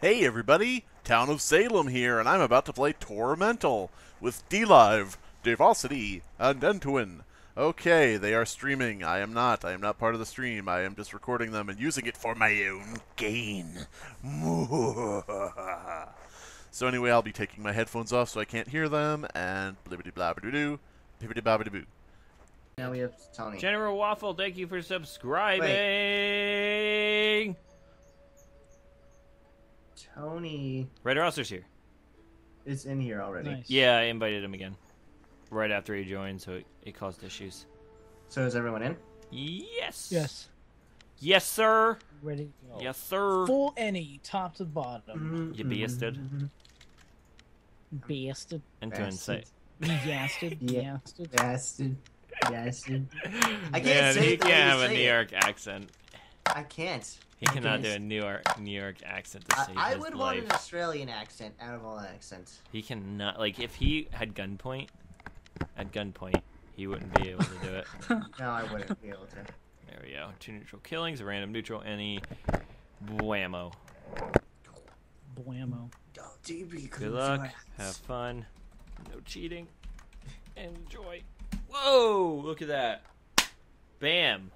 Hey everybody, Town of Salem here, and I'm about to play Tormental with D-Live, Daveosity, and Entoan. Okay, they are streaming. I am not. I am not part of the stream. I am just recording them and using it for my own gain. so anyway, I'll be taking my headphones off so I can't hear them, and blibbity blah doo doo, bibbity bobbity boo. Now we have Tony. General Waffle, thank you for subscribing. Tony Red Rosser's here. is in here already. Nice. Yeah, I invited him again. Right after he joined, so it, it caused issues. So is everyone in? Yes. Yes. Yes, sir. Ready to go. Yes, sir. Full any, top to bottom. Mm-hmm. You beasted. Mm-hmm. Bastard. And to insight. Bastard. Yeah. Bastard. Bastard. Bastard. I can't Man, say he it the way can't have a say New. York accent. I can't. He I cannot can't. do a New York New York accent to I, save I his would want life. an Australian accent out of all accents. He cannot like if he had gunpoint at gunpoint, he wouldn't be able to do it. No, I wouldn't be able to. There we go. Two neutral killings, a random neutral, any whammo. Blammo. Oh, DB, Good luck. Have fun. No cheating. Enjoy. Whoa! Look at that. Bam.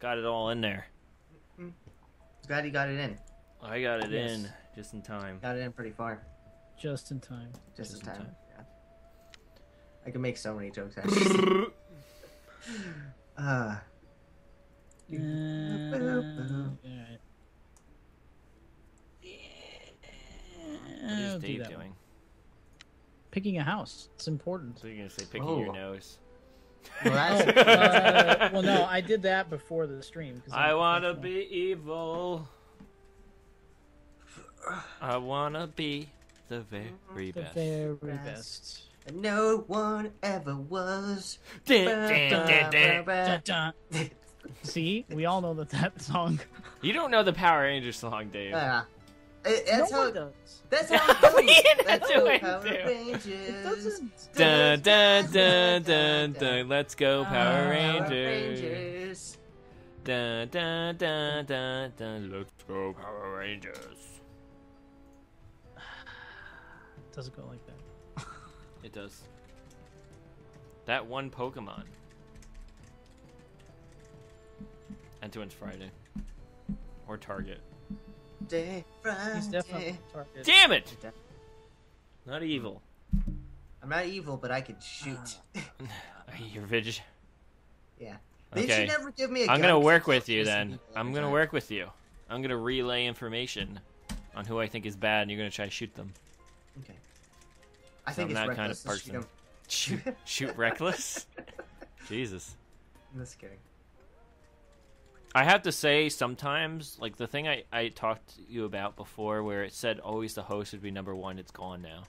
Got it all in there. Glad he got it in. I got it Yes. in just in time. Got it in pretty far. Just in time. Just, Just in in time. time. Yeah. I can make so many jokes. Actually. uh, Uh, alright. What I'll is do Dave one. doing? Picking a house. It's important. So you're gonna say picking Oh. your nose. Well, Oh, that's uh, well, no, I did that before the stream. I'm wanna be evil. I wanna be the very the best. very Best. best. no one ever was. Dun, dun, dun, dun. Dun, dun. See, we all know that that song. You don't know the Power Rangers song, Dave. Yeah. It- that's no how. one does. That's how it goes. Yeah, that's that's how what Power do. It Rangers. doesn't. Dun dun dun dun dun. Let's go, Power Power Power Rangers. Rangers. Dun dun dun dun dun. Let's go, Power Rangers. Doesn't go like that. It does. That one Pokemon. Entoan's Friday. Or Target. Day He's definitely target. Damn it! Not evil. I'm not evil, but I can shoot. Ah. You're vig. yeah. They Okay. should never give me a I'm gonna work with you then. I'm gonna time. work with you. I'm gonna relay information on who I think is bad, and you're gonna try to shoot them. Okay. I think I'm it's that kind of person. shoot Shoot, shoot reckless. Jesus. I'm just kidding. I have to say, sometimes, like the thing I, I talked to you about before, where it said always the host would be number one, it's gone now.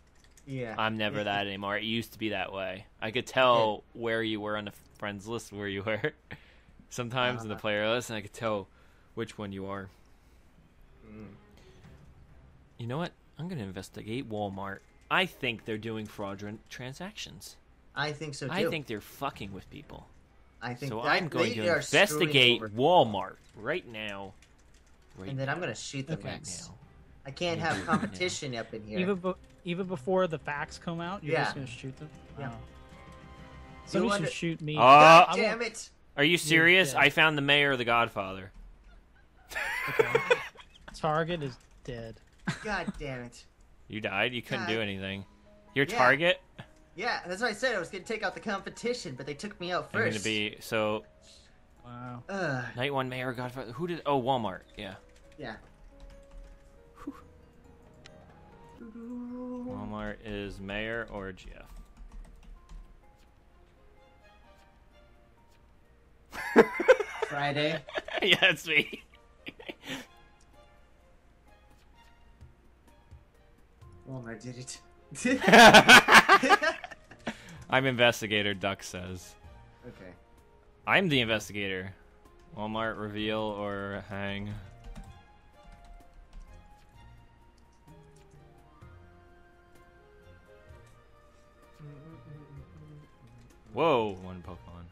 Yeah. I'm never that anymore. It used to be that way. I could tell where you were on the friends list, where you were. Sometimes in the Uh-huh. player list, and I could tell which one you are. Mm. You know what? I'm going to investigate Walmart. I think they're doing fraudulent transactions. I think so too. I think they're fucking with people. I think So that I'm going they to investigate Walmart right now. Right and then I'm gonna shoot them Okay. next. now. I can't Yeah. have competition up in here. Even be- even before the facts come out, you're Yeah. just gonna shoot them. Yeah. Wow. Somebody under- should shoot me. Uh, God damn it! Are you serious? I found the mayor of the Godfather. Target is dead. God damn it! You died. You couldn't do anything. Your Yeah. target. Yeah, that's what I said. I was gonna take out the competition, but they took me out I'm going to first. be so Wow. Ugh, night one mayor Godfather. Who did? Oh, Walmart. Yeah. yeah. Walmart is mayor or GF. Friday. yeah, that's me. Walmart did it. I'm investigator. Duck says. okay. I'm the investigator. Walmart reveal or hang. Whoa, one Pokemon.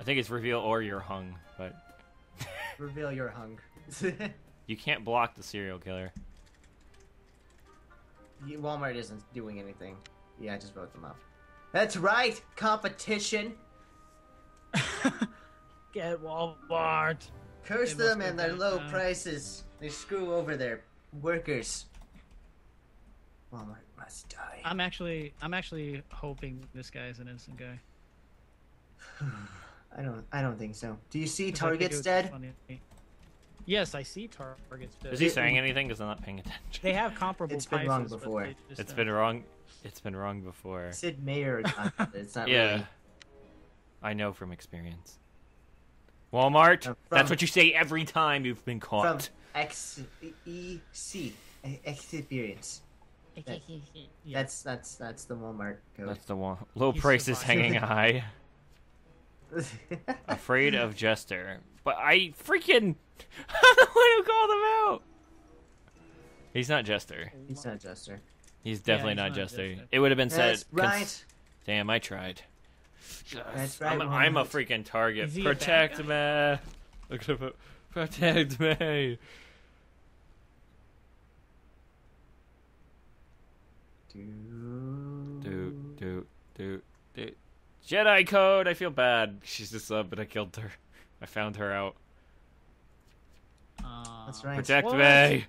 I think it's reveal or you're hung, but reveal your hung. You can't block the serial killer. Walmart isn't doing anything. Yeah, I just vote them up. That's right. Competition. Get Walmart. Curse They them and their low down. prices. They screw over their workers. Walmart must die. I'm actually, I'm actually hoping this guy's an innocent guy. I don't. I don't think so. Do you see 'Cause I think it Target's would be dead? Funny. Yes, I see Target's dead. Is he saying anything? Because I'm not paying attention. They have comparable It's been wrong prices, but before. they just It's don't. been wrong. It's been wrong before. Sid Meier. got it. It's not Yeah. really. I know from experience. Walmart. Uh, That's what you say every time you've been From caught. X E C experience. Yeah. That's that's that's the Walmart code. That's the one. Low He's prices survived. hanging high. Afraid of Jester. But I freaking. I don't want to call them out. He's not Jester. He's not Jester. He's definitely he's not, not Jester. Jester. It would have been said. That's cons- right. Damn, I tried. That's right, I'm, I'm a freaking target. Is he a bad Protect me. Look at it. Protect me. Do do do do. Jedi code. I feel bad. She's a sub, but I killed her. I found her out. Uh, That's right. Protect What? me.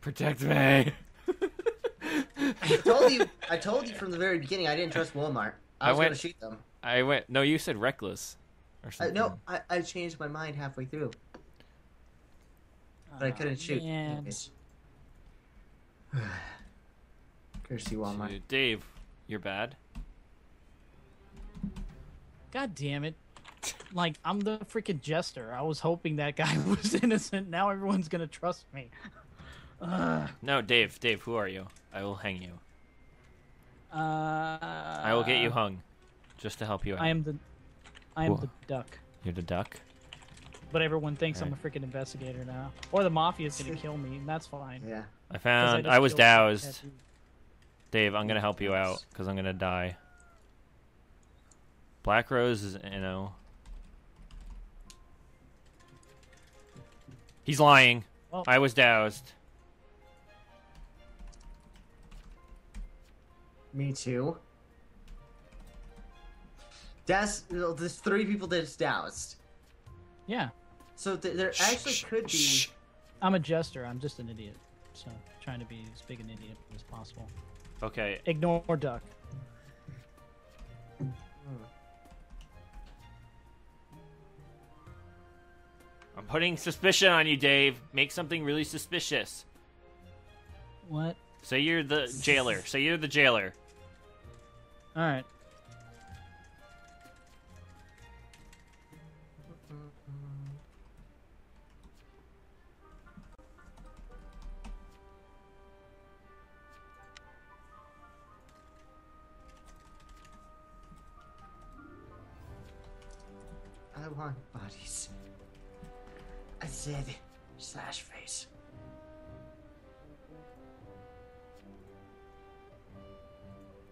Protect me. I told you. I told you from the very beginning. I didn't trust Walmart. I I was went- gonna shoot them. I went. No, you said reckless, or Uh, something. no, I, I changed my mind halfway through, but I couldn't shoot. man. Anyways. Curse you, Walmart. Dude, Dave, you're bad. God damn it. Like, I'm the freaking jester. I was hoping that guy was innocent. Now everyone's gonna trust me. Ugh. No, Dave. Dave, who are you? I will hang you. Uh, I will get you hung, just to help you out. I am the, I am Whoa. the duck. You're the duck. But everyone thinks I'm a freaking investigator now, or the mafia's gonna kill me, and that's fine. Yeah. I 'Cause found. just I, was killed doused. Dave, I'm gonna help you out because I'm gonna die. Black Rose is, you know. He's lying. Well- I was doused. Me too. That's there's three people that's doused. Yeah, So th- there actually Shh, could be. shh. I'm a jester. I'm just an idiot. So trying to be as big an idiot as possible. Okay, Ignore duck. Hmm. I'm putting suspicion on you, Dave. Make something really suspicious. What? Say you're the jailer. Say you're the jailer. All right. I want bodies. I said slash face.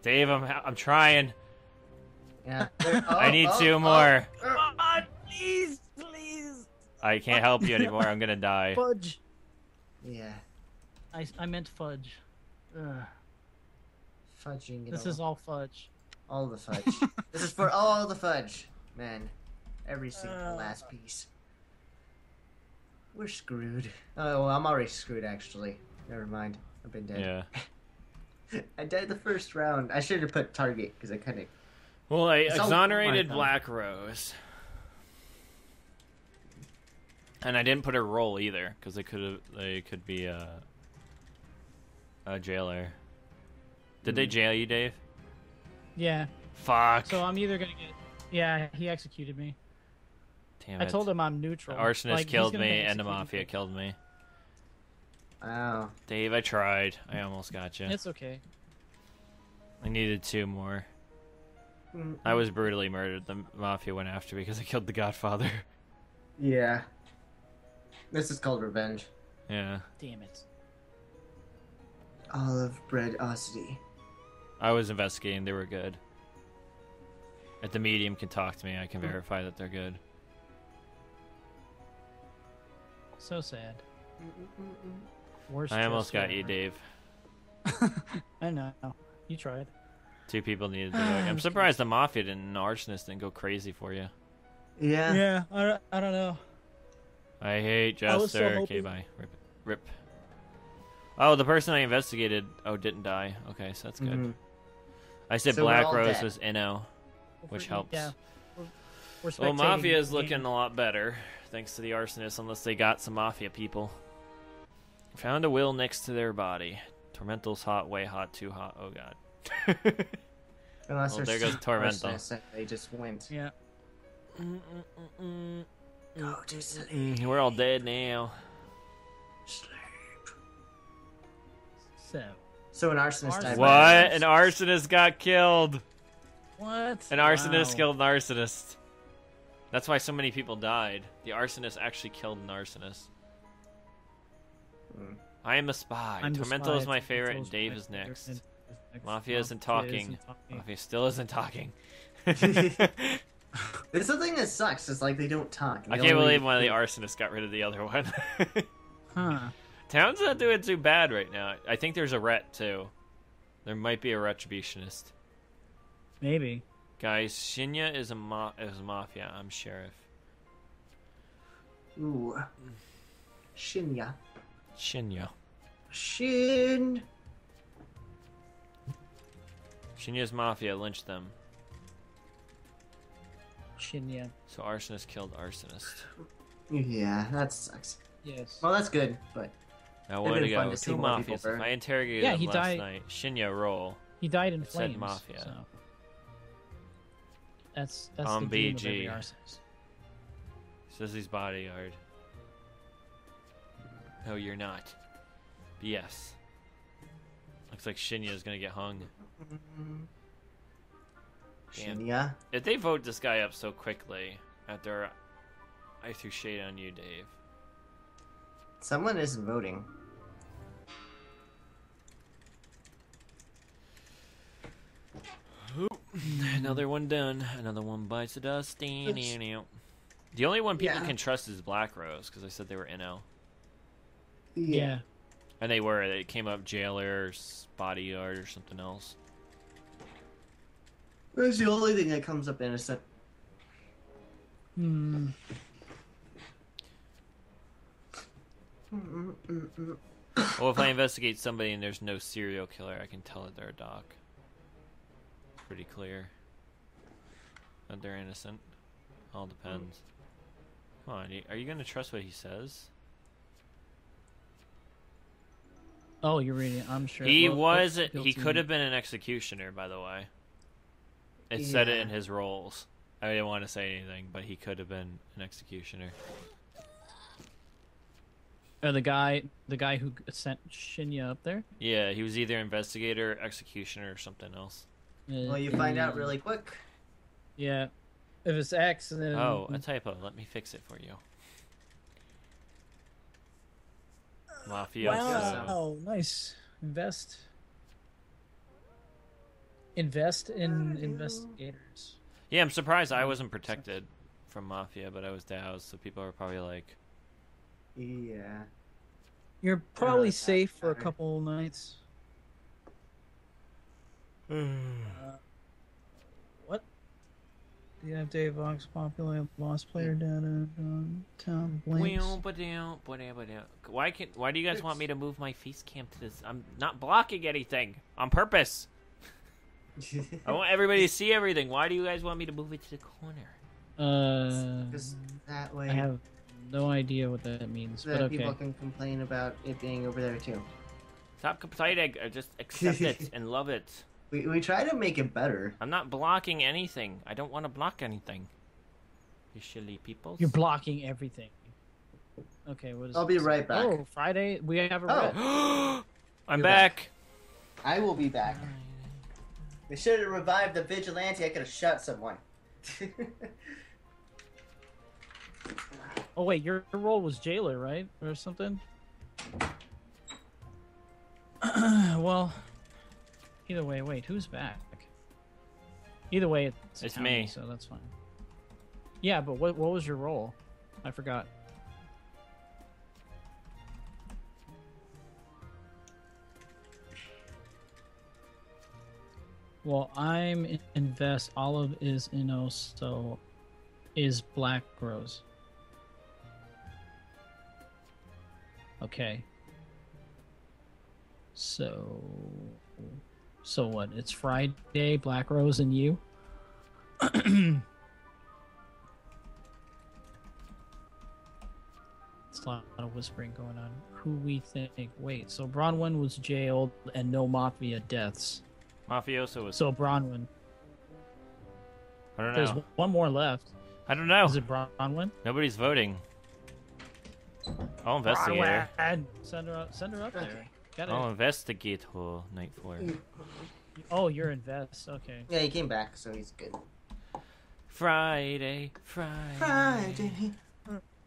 Dave, I'm I'm trying. Yeah. There- I oh, need oh, two oh, more. oh. on, please, please. I can't help you anymore. I'm gonna die. Fudge. Yeah. I, I meant fudge. Ugh. Fudging it This all. is all fudge. all the fudge. this is for all the fudge, man. Every single Uh. last piece. We're screwed. Oh, well, I'm already screwed actually. Never mind. I've been dead. Yeah. I died the first round. I should have put target because I kind of. Well, I It's exonerated my. Black Rose. And I didn't put her role either, because they could have they could be a a jailer. Did they mm-hmm. jail you, Dave? Yeah. Fuck. So I'm either gonna get. Yeah, he executed me. Damn I it. told him I'm neutral. The arsonist Like, killed me, get and the mafia killed me. Wow. Dave, I tried. I almost got you. It's okay. I needed two more. Mm, I was brutally murdered. The mafia went after me because I killed the Godfather. Yeah. This is called revenge. yeah. Damn it. Olive bread osity. I was investigating. They were good. If the medium can talk to me, I can verify that they're good. So sad. Worst. I almost jester got you. Dave. I know. You tried. Two people needed to vote. I'm surprised the Mafia didn't, Arsonist didn't go crazy for you. Yeah. Yeah, I don't, I don't know. I hate I so Jester. okay, hoping- bye. Rip. Rip. Oh, the person I investigated, oh, didn't die. Okay, so that's good. Mhm. I said So Black Rose dead. was Inno, which helps. Yeah. We're, we're Well, Mafia is looking a lot better, thanks to the arsonist, unless they got some Mafia people. Found a will next to their body. Tormental's hot, way hot, too hot. Oh god. Unless Well, there goes Tormental. They just went. Yeah. Go to sleep. Mm, We're all dead now. Sleep. So. So an arsonist died. What? An arsonist got killed. What? An arsonist Wow. killed an arsonist. That's why so many people died. The arsonist actually killed an arsonist. Hmm. I am a spy. I'm the Tormental is my favorite, and Dave is next. and Dave is next. Mafia isn't talking. isn't talking. Mafia still isn't talking. It's the thing that sucks. It's like they don't talk. I can't believe one of the arsonists got rid of the other one. Huh. Town's not doing too bad right now. I think there's a ret too. There might be a retributionist. Maybe. Guys, Shinya is a ma- is a mafia. I'm sheriff. Ooh. Shinya. Shinya. Shin. Shinya's mafia lynched them. Shinya. So arsonist killed arsonist. Yeah, that sucks. Yes. Well, that's good, but Now It'd where to been fun go? to see Two more people mafias. burn. I interrogated Yeah, them he last died- night. Shinya roll. He died in It said flames. Mafia. So. That's that's On the doom of BG. every arsonist. Says he's bodyguard. No, you're not. BS. Looks like Shinya's gonna get hung. Damn. Shinya. If they vote this guy up so quickly after I threw shade on you, Dave. Someone isn't voting. Another one done. Another one bites the dust. The only one people Yeah. can trust is Black Rose because I said they were NL. Yeah. And they were. They came up jailer, or s- bodyguard, or something else. That's the only thing that comes up innocent. Hmm. Well, if I investigate somebody and there's no serial killer, I can tell that they're a doc. Pretty clear. That they're innocent. All depends. Come on, are you gonna trust what he says? Oh, you're reading. I'm sure. He Well, was. He could have been an executioner, by the way. It said it in his roles. I didn't want to say anything, but he could have been an executioner. Oh, the guy, the guy who sent Shinya up there. Yeah, he was either investigator, executioner, or something else. Well, you find out really quick. Yeah. If it's X, then Oh, a typo. Let me fix it for you. Mafia. wow, nice. Invest. Invest in investigators. Yeah, I'm surprised I wasn't protected from Mafia, but I was doused, so people are probably like, Yeah. You're probably safe for a couple nights. What? Do you have Dave Vox popular lost player data on town blinks? Why can Why do you guys want me to move my face cam to this? I'm not blocking anything on purpose. I want everybody to see everything. Why do you guys want me to move it to the corner? Uh, Because that way I have no idea what that means, that but okay. people can complain about it being over there too. Stop complaining. Or just accept it and love it. We, we try to make it better. I'm not blocking anything. I don't want to block anything. You silly people. You're blocking everything. Okay, what is I'll it be right back. Oh, Friday we have a Oh. red. I'm You're back. I will be back. They should have revived the vigilante. I could have shot someone. Oh wait, your, your role was jailer, right, or something? well, Either way, wait, who's back? Either way, it's, it's me, so that's fine. Yeah, but what what was your role? I forgot. Well, I'm invest. Olive is Inos, so is Black Rose. Okay. So so what? It's Friday. Black Rose and you. It's a lot of whispering going on. Who we think? Wait, so Bronwyn was jailed and no mafia deaths. Mafioso was. So Bronwyn. I don't know. There's one more left. I don't know. Is it Bronwyn? Nobody's voting. I'll investigate her. Bronwyn! Send her up. Send her up there. Got I'll investigate whole Night four. Oh, you're invest. Okay. Yeah, he came back, so he's good. Friday, Friday. Friday.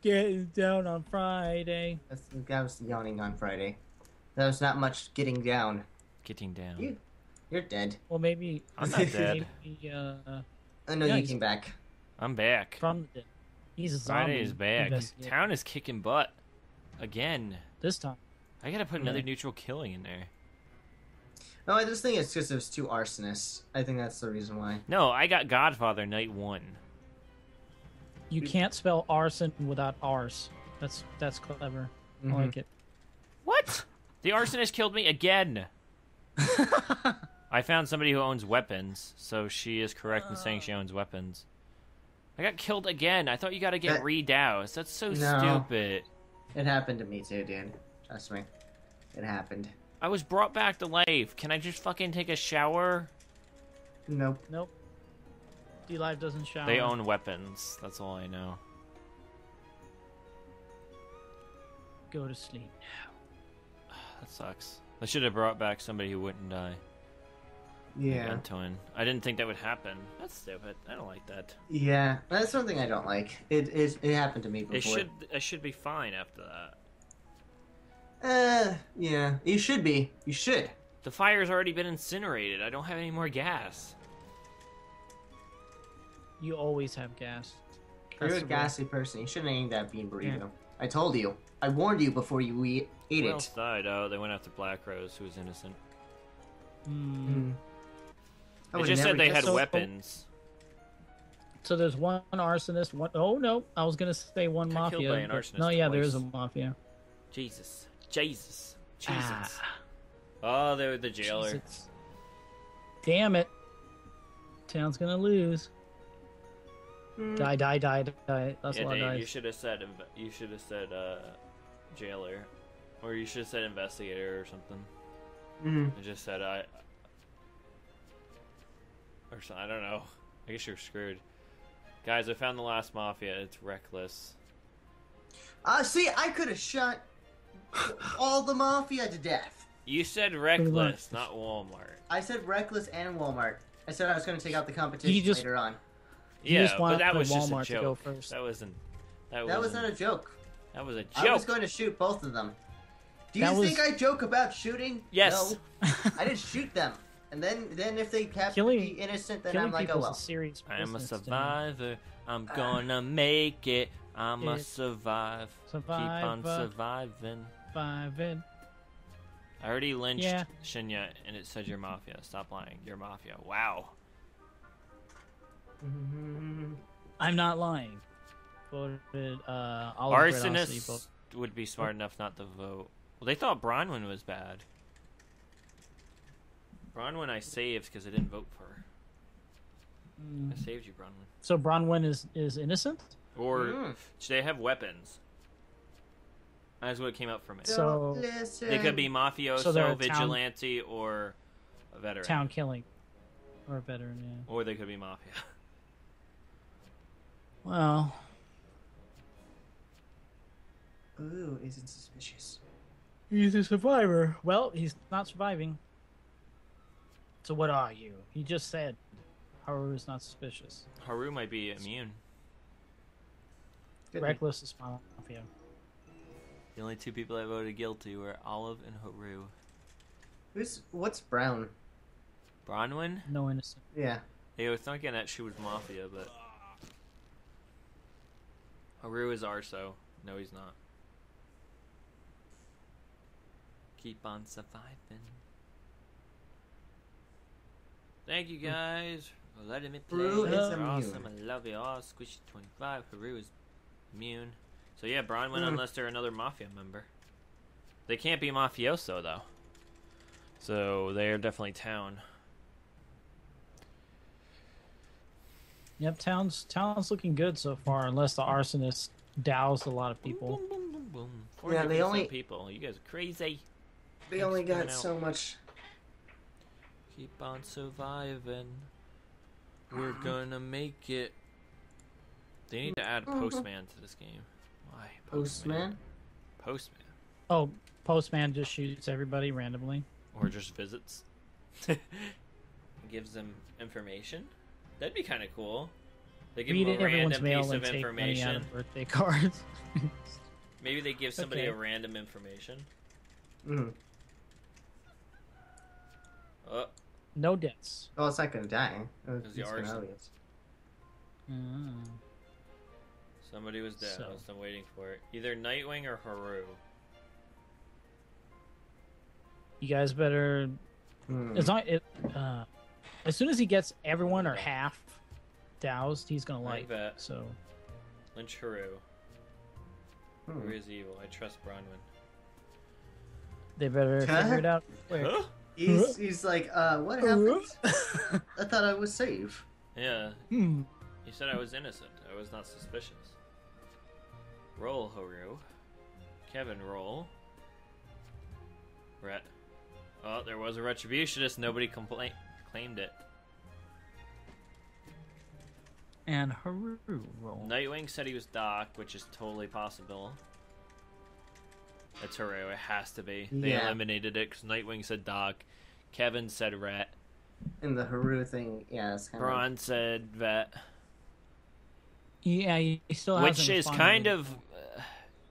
Getting down on Friday. That's the guy was yawning on Friday. That was not much getting down. Getting down. You- You're dead. Well, maybe. I'm not dead. Maybe uh, I know Yeah, you he's- came back. I'm back. from the. He's a zombie. Friday is back. Town is kicking butt. Again. This time. I gotta put another Yeah. neutral killing in there. No, I just think it's because there's two arsonists. I think that's the reason why. No, I got Godfather night one. You can't spell arson without arse. That's that's clever. Mhm. I like it. What? The arsonist killed me again. I found somebody who owns weapons, so she is correct in saying she owns weapons. I got killed again. I thought you gotta get That- re-doused. That's so No. stupid. It happened to me too, dude. Trust me. It happened. I was brought back to life. Can I just fucking take a shower? Nope. Nope. D Live doesn't shower. They own weapons. That's all I know. Go to sleep. Now. that sucks. I should have brought back somebody who wouldn't die. Yeah. Antoine. I didn't think that would happen. That's stupid. I don't like that. Yeah. That's something I don't like. It it, it happened to me before. It should. I should be fine after that. Uh, yeah. You should be. You should. The fire's already been incinerated. I don't have any more gas. You always have gas. You're a gassy person. You shouldn't have aimed that bean burrito. Yeah. I told you. I warned you before you eat, ate Who it. else died? Oh, they went after Black Rose, who was innocent. rule. Mm. I They just said they had so- weapons. So there's one arsonist. One oh no, I was gonna say one Got mafia. by an arsonist no, yeah, there is a twice. mafia. Jesus. Jesus. Jesus. Ah, Oh, they were the jailer. Jesus. Damn it! Town's gonna lose. Mm. Die, die, die, die. That's yeah, a lot of Dave, you should have said you should have said uh, jailer, or you should have said investigator or something. Mm. I just said I. Or so, I don't know. I guess you're screwed. Guys, I found the last mafia. It's reckless. Uh, see, I could have shot all the mafia to death. You said reckless, not Walmart. I said reckless and Walmart. I said I was going to take out the competition He just- later on. You Yeah, just but wanted that was just a Walmart to go joke. first. That wasn't. That, That was wasn't- not a joke. That was a I was joke. going to shoot both of them. Do you That was- think I joke about shooting? Yes. No, I didn't shoot them. And then, then if they happen Killing- to be innocent, then Killing I'm like, oh people's well. a serious I am a business to me. survivor. I'm ah. gonna make it. I'm a Yeah. survive. Keep on Survivor. surviving. Surviving. I already lynched Yeah. Shinya, and it said you're mafia. Stop lying. You're mafia. Wow. I'm not lying. Voted uh, Olive Arsonists vote. would be smart enough not to vote. Well, they thought Bronwyn was bad. Bronwyn I saved because I didn't vote for her. Mm. I saved you, Bronwyn. So Bronwyn is is innocent. Or Mm. they have weapons. That's what came up for me. So- Don't. They could be mafioso, So they're a town- vigilante, or a veteran. Town killing, or a veteran. Yeah. Or they could be mafia. Well, Ooh, isn't suspicious. he's a survivor. Well, he's not surviving. So what are you? He just said Haru is not suspicious. Haru might be immune. Reckless is mafia. The only two people that voted guilty were Olive and Haru. Who's what's brown? Bronwyn? No innocent. Yeah. They were thinking that she was mafia, but Haru is Arso. No, he's not. Keep on surviving. Thank you guys for letting me play. Haru is You're immune. awesome. I love you all. Squishy twenty five. Haru is immune. So yeah, Braun went Mm. unless they're another mafia member. They can't be mafioso though. So they are definitely town. Yep, town's town's looking good so far, unless the arsonist doused a lot of people. Boom, boom, boom, boom. Yeah, they only- people. You guys are crazy. They only got out. so much. Keep on surviving. We're gonna make it. They need to add Postman to this game. Why? Postman? Postman. Oh, postman just shoots everybody randomly. Or just visits. Gives them information. That'd be kind of cool. They give Read them a everyone's random mail piece and of take money out information. of birthday cards. Maybe they give somebody Okay. a random information. Mm. Oh, no deaths. Oh, it's not gonna die. Oh, It's the it's gonna arson. Mm. Somebody was dead. So- I'm waiting for it. Either Nightwing or Haru. You guys better Hmm. as long it, uh, as soon as he gets everyone or half doused, he's gonna Like light. that. So Lynch Haru. Hmm. Haru is evil. I trust Bronwyn. they better Huh? figure it out quick. Huh? He's, he's like, uh, what happened? I thought I was safe. Yeah, Hmm. you said I was innocent. I was not suspicious. Roll, Haru. Kevin, roll. Ret. Oh, there was a retributionist. Nobody compla- claimed it. And Haru roll. Nightwing said he was Doc, which is totally possible. That's Haru. It has to be. They Yeah. eliminated it because Nightwing said Doc. Kevin said Rat. And the Haru thing, yeah, it's kind Braun said Vet. Yeah, he he still which hasn't is kind of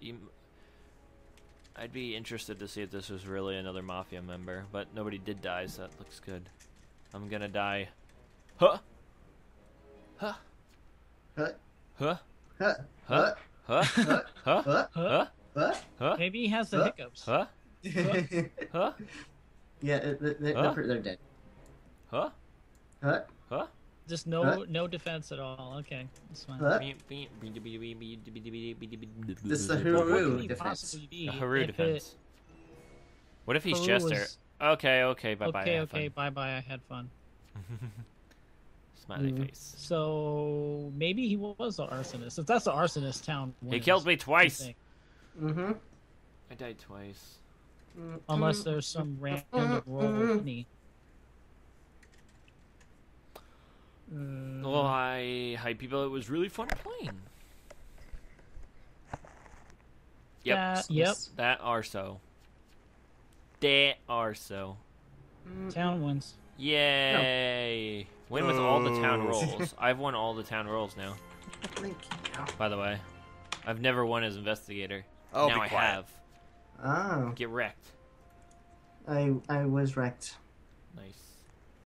you, i'd be interested to see if this was really another mafia member but nobody did die so that looks good i'm gonna die huh huh huh Huh? huh huh Huh? huh Huh? huh Huh? Huh? huh Maybe he has the Huh? hiccups. huh yeah, huh they're, they're, Huh? they're dead. huh Huh? Huh Just no Huh? no defense at all. Okay, that's fine. Huh? This This is the Haru defense. possibly a Haru defense what if he's Haru Jester was- okay okay bye bye okay, okay, bye bye. I had fun. smiley Mm. face So maybe he was the arsonist. If that's the arsonist, town. he wins, killed me twice. Mm-hmm. i died twice Unless there's some random roll of money. Uh, Well, I hi people. It was really fun playing. Yep, that- yep. that are so. That are so. Town wins. Yay! Win with all the town Oh. rolls. I've won all the town rolls now. Thank you. By the way, I've never won as investigator. Oh, now be I quiet. have. Oh, Get wrecked. I I was wrecked. Nice.